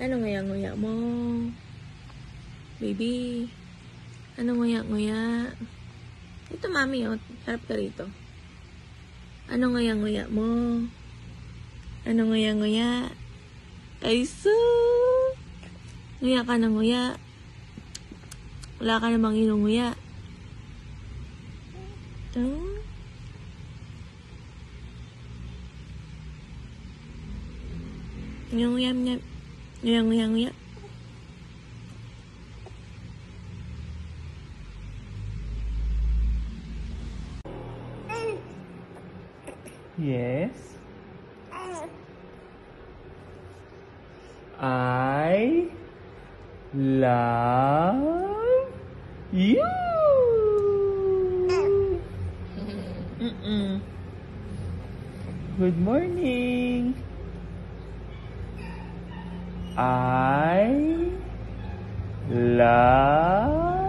Ano nguya-nguya mo? Baby. Ano nguya-nguya? Ito, mami, oh. Harap ka rito. Ano nguya-nguya mo? Ano nguya-nguya? Ay, so. Nguya ka na nguya. Wala ka namang inunguya. Ito. Nguya, nguya, nguya. Nguya, nguya, nguya. Yes. I love you. Good morning. I love